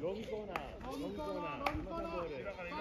ロングコーナー、ロングコーナー、今さんボー。ル。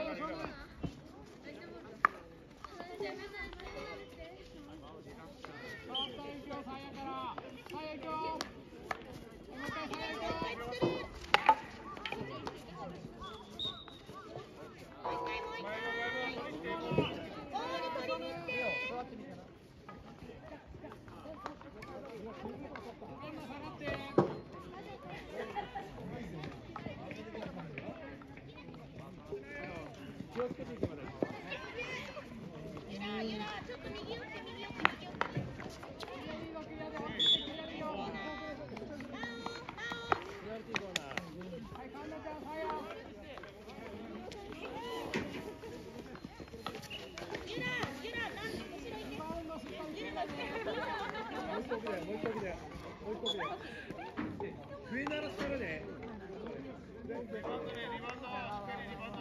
Rimando, Rimando,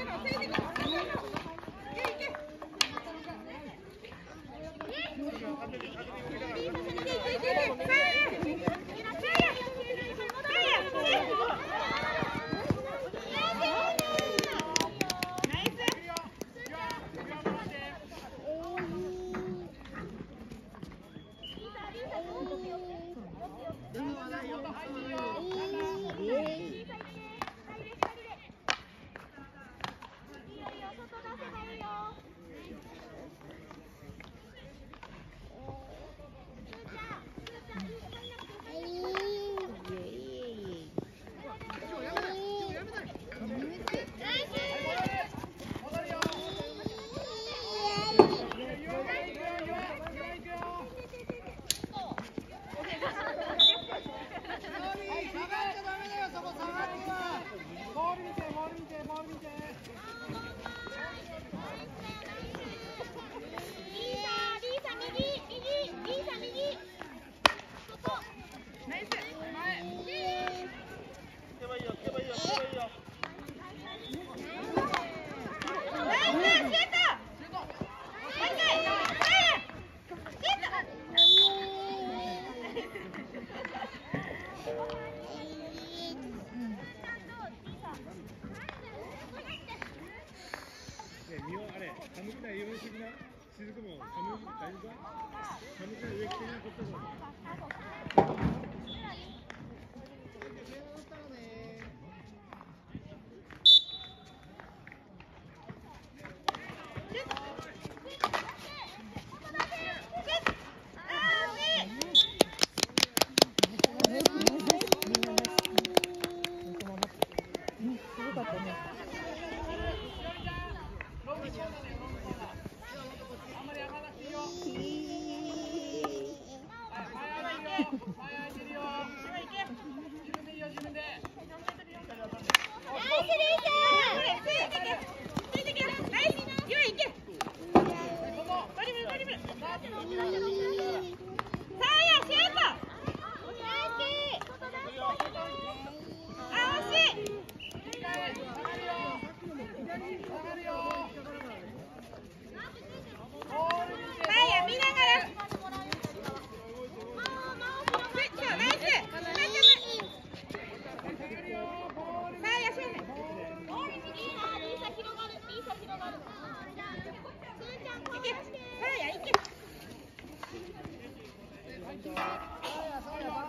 い Thank you.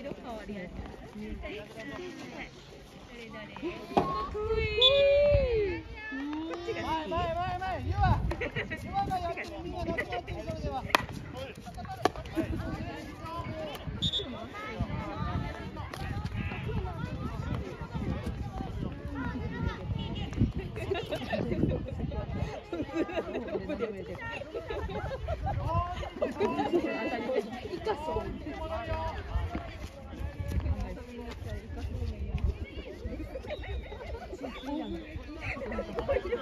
ってやったら色変わるやつ。どれどれ。か。それでははいすごいよ。